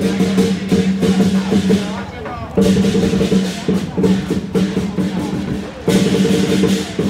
Thank you.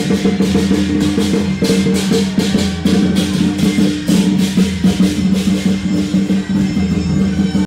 Thank